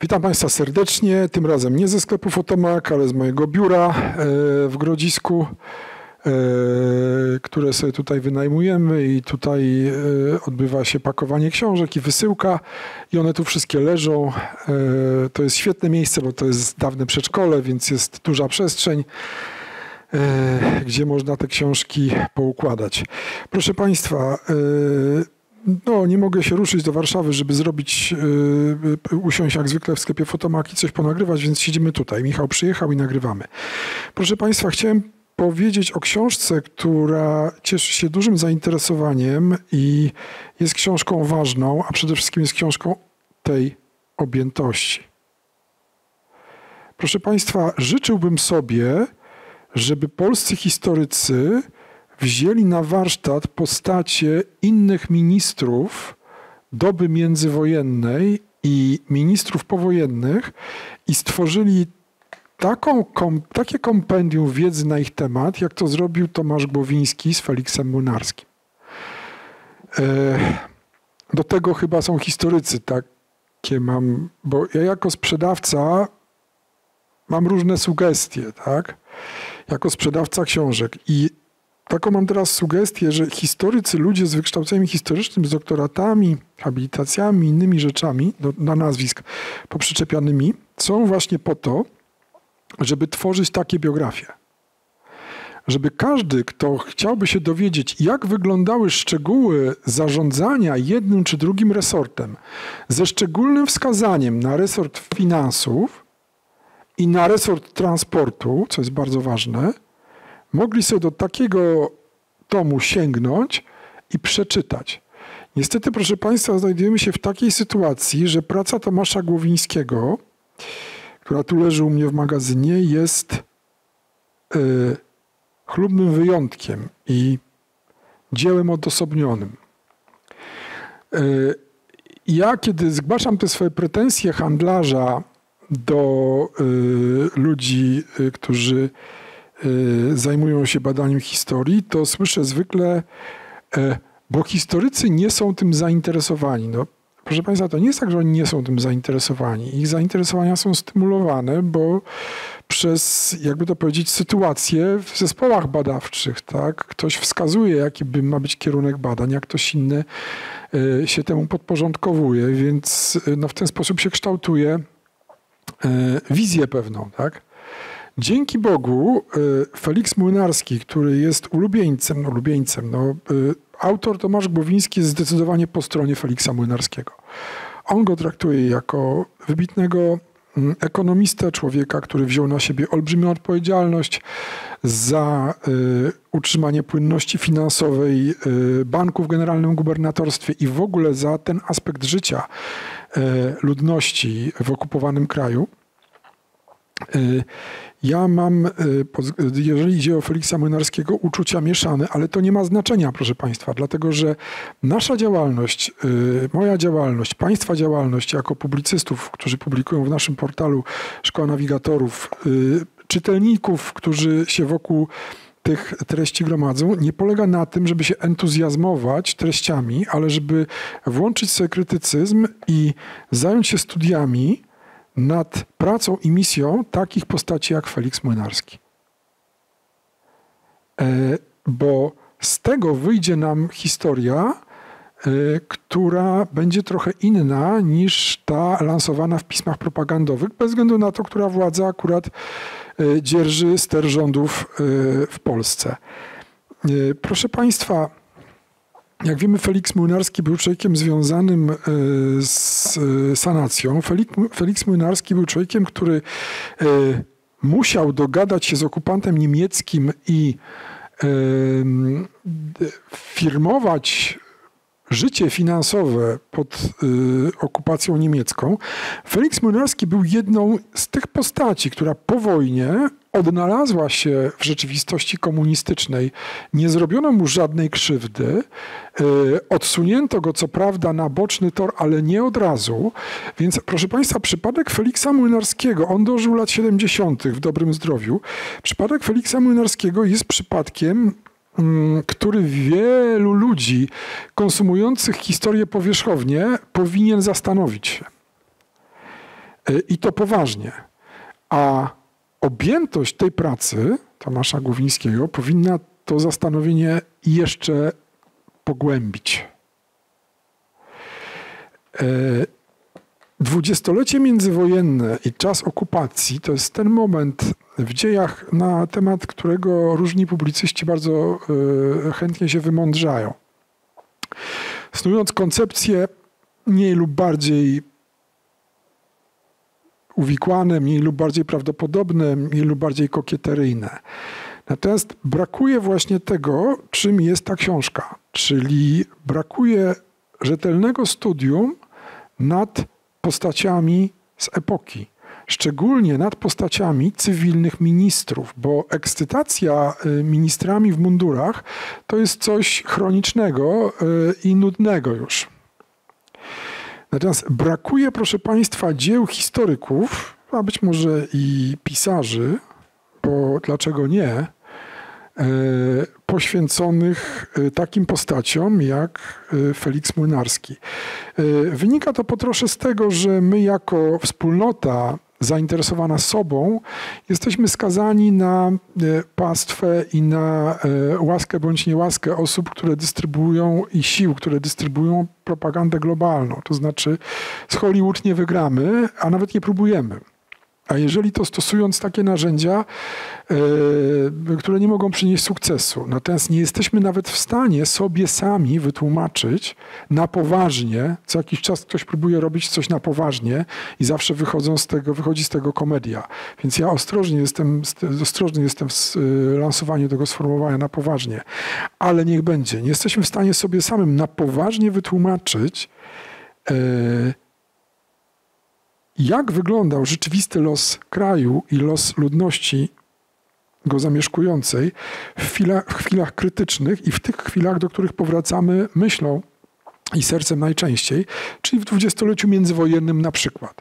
Witam Państwa serdecznie, tym razem nie ze sklepu Fotomak, ale z mojego biura e, w Grodzisku, e, które sobie tutaj wynajmujemy i tutaj e, odbywa się pakowanie książek i wysyłka i one tu wszystkie leżą. To jest świetne miejsce, bo to jest dawne przedszkole, więc jest duża przestrzeń gdzie można te książki poukładać. Proszę Państwa, no, nie mogę się ruszyć do Warszawy, żeby zrobić, yy, usiąść jak zwykle w sklepie Fotomaki, coś ponagrywać, więc siedzimy tutaj. Michał przyjechał i nagrywamy. Proszę Państwa, chciałem powiedzieć o książce, która cieszy się dużym zainteresowaniem i jest książką ważną, a przede wszystkim jest książką tej objętości. Proszę Państwa, życzyłbym sobie, żeby polscy historycy wzięli na warsztat postacie innych ministrów doby międzywojennej i ministrów powojennych i stworzyli taką, kom, takie kompendium wiedzy na ich temat, jak to zrobił Tomasz Głowiński z Feliksem Młynarskim. E, do tego chyba są historycy takie mam, bo ja jako sprzedawca mam różne sugestie, tak? Jako sprzedawca książek i taką mam teraz sugestię, że historycy, ludzie z wykształceniem historycznym, z doktoratami, habilitacjami, innymi rzeczami, do, na nazwisk poprzyczepianymi, są właśnie po to, żeby tworzyć takie biografie. Żeby każdy, kto chciałby się dowiedzieć, jak wyglądały szczegóły zarządzania jednym czy drugim resortem, ze szczególnym wskazaniem na resort finansów i na resort transportu, co jest bardzo ważne, mogli sobie do takiego tomu sięgnąć i przeczytać. Niestety, proszę Państwa, znajdujemy się w takiej sytuacji, że praca Tomasza Głowińskiego, która tu leży u mnie w magazynie, jest y, chlubnym wyjątkiem i dziełem odosobnionym. Y, ja, kiedy zgłaszam te swoje pretensje handlarza do y, ludzi, którzy zajmują się badaniem historii, to słyszę zwykle, e, bo historycy nie są tym zainteresowani. No, proszę Państwa, to nie jest tak, że oni nie są tym zainteresowani. Ich zainteresowania są stymulowane, bo przez, jakby to powiedzieć, sytuację w zespołach badawczych. Tak? Ktoś wskazuje, jaki by ma być kierunek badań, a ktoś inny e, się temu podporządkowuje, więc e, no, w ten sposób się kształtuje wizję pewną. Tak? Dzięki Bogu y, Felix Młynarski, który jest ulubieńcem, no ulubieńcem, no, y, autor Tomasz Głowiński jest zdecydowanie po stronie Feliksa Młynarskiego. On go traktuje jako wybitnego mm, ekonomistę, człowieka, który wziął na siebie olbrzymią odpowiedzialność za y, utrzymanie płynności finansowej y, banku w generalnym gubernatorstwie i w ogóle za ten aspekt życia y, ludności w okupowanym kraju. Y, ja mam, y, jeżeli idzie o Feliksa Młynarskiego, uczucia mieszane, ale to nie ma znaczenia, proszę Państwa, dlatego że nasza działalność, y, moja działalność, Państwa działalność jako publicystów, którzy publikują w naszym portalu Szkoła Nawigatorów, czytelników, którzy się wokół tych treści gromadzą, nie polega na tym, żeby się entuzjazmować treściami, ale żeby włączyć sobie krytycyzm i zająć się studiami, nad pracą i misją takich postaci jak Felix Młynarski. E, bo z tego wyjdzie nam historia, e, która będzie trochę inna niż ta lansowana w pismach propagandowych, bez względu na to, która władza akurat e, dzierży ster rządów w Polsce. Proszę Państwa, jak wiemy, Felix Młynarski był człowiekiem związanym e, z e, sanacją. Felix Młynarski był człowiekiem, który e, musiał dogadać się z okupantem niemieckim i firmować życie finansowe pod okupacją niemiecką. Felix Młynarski był jedną z tych postaci, która po wojnie odnalazła się w rzeczywistości komunistycznej. Nie zrobiono mu żadnej krzywdy. E, odsunięto go co prawda na boczny tor, ale nie od razu. Więc proszę Państwa, przypadek Feliksa Młynarskiego, on dożył lat 70. w dobrym zdrowiu. Przypadek Feliksa Młynarskiego jest przypadkiem który wielu ludzi konsumujących historię powierzchownie powinien zastanowić się. i to poważnie. A objętość tej pracy Tomasza Głowińskiego powinna to zastanowienie jeszcze pogłębić. Dwudziestolecie międzywojenne i czas okupacji to jest ten moment w dziejach, na temat którego różni publicyści bardzo e, chętnie się wymądrzają. Snując koncepcje mniej lub bardziej uwikłane, mniej lub bardziej prawdopodobne, mniej lub bardziej kokieteryjne. Natomiast brakuje właśnie tego, czym jest ta książka, czyli brakuje rzetelnego studium nad postaciami z epoki, szczególnie nad postaciami cywilnych ministrów, bo ekscytacja y, ministrami w mundurach to jest coś chronicznego y, i nudnego już. Natomiast brakuje, proszę Państwa, dzieł historyków, a być może i pisarzy, bo dlaczego nie, e, poświęconych e, takim postaciom jak e, Felix Młynarski. Wynika to po trosze z tego, że my jako wspólnota zainteresowana sobą, jesteśmy skazani na pastwę i na łaskę bądź niełaskę osób, które dystrybuują i sił, które dystrybuują propagandę globalną. To znaczy z Hollywood nie wygramy, a nawet nie próbujemy. A jeżeli to stosując takie narzędzia, yy, które nie mogą przynieść sukcesu, natomiast nie jesteśmy nawet w stanie sobie sami wytłumaczyć na poważnie, co jakiś czas ktoś próbuje robić coś na poważnie i zawsze wychodzą z tego, wychodzi z tego komedia. Więc ja ostrożnie jestem, ostrożny jestem w e, lansowaniu tego sformułowania na poważnie. Ale niech będzie. Nie jesteśmy w stanie sobie samym na poważnie wytłumaczyć, yy, jak wyglądał rzeczywisty los kraju i los ludności go zamieszkującej w chwilach, w chwilach krytycznych i w tych chwilach, do których powracamy myślą i sercem najczęściej, czyli w dwudziestoleciu międzywojennym na przykład.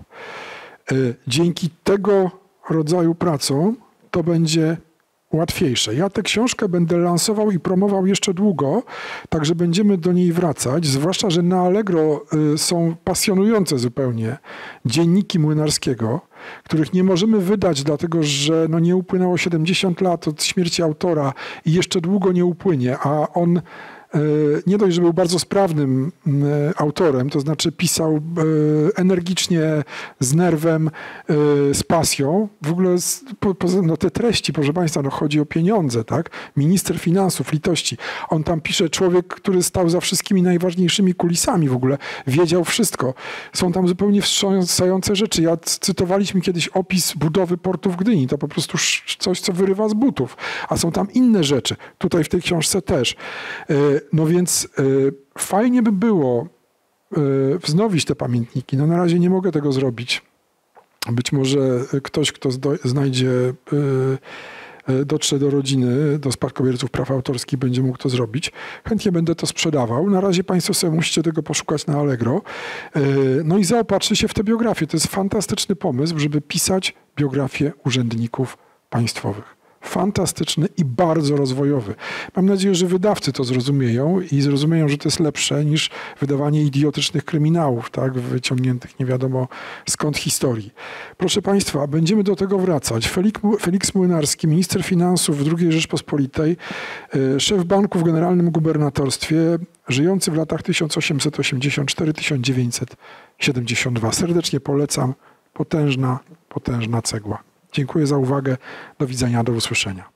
E, dzięki tego rodzaju pracom to będzie łatwiejsze. Ja tę książkę będę lansował i promował jeszcze długo, także będziemy do niej wracać, zwłaszcza, że na Allegro y, są pasjonujące zupełnie dzienniki Młynarskiego, których nie możemy wydać, dlatego że no nie upłynęło 70 lat od śmierci autora i jeszcze długo nie upłynie, a on nie dość, że był bardzo sprawnym e, autorem, to znaczy pisał e, energicznie, z nerwem, z pasją. W ogóle no te treści, proszę Państwa, no chodzi o pieniądze, tak? Minister finansów, litości. On tam pisze, człowiek, który stał za wszystkimi najważniejszymi kulisami w ogóle, wiedział wszystko. Są tam zupełnie wstrząsające rzeczy. Ja cytowaliśmy kiedyś opis budowy portu w Gdyni. To po prostu coś, co wyrywa z butów. A są tam inne rzeczy. Tutaj w tej książce też. No więc y, fajnie by było y, wznowić te pamiętniki. No na razie nie mogę tego zrobić. Być może ktoś, kto znajdzie, dotrze do rodziny, do spadkobierców praw autorskich, będzie mógł to zrobić. Chętnie będę to sprzedawał. Na razie Państwo sobie musicie tego poszukać na Allegro. No i zaopatrzcie się w tę biografię. To jest fantastyczny pomysł, żeby pisać biografię urzędników państwowych fantastyczny i bardzo rozwojowy. Mam nadzieję, że wydawcy to zrozumieją i zrozumieją, że to jest lepsze niż wydawanie idiotycznych kryminałów, tak, wyciągniętych nie wiadomo skąd historii. Proszę Państwa, będziemy do tego wracać. Felix Młynarski, minister finansów w II Rzeczpospolitej, e, szef banku w generalnym gubernatorstwie, żyjący w latach 1884-1972. Serdecznie polecam. Potężna, potężna cegła. Dziękuję za uwagę. Do widzenia, do usłyszenia.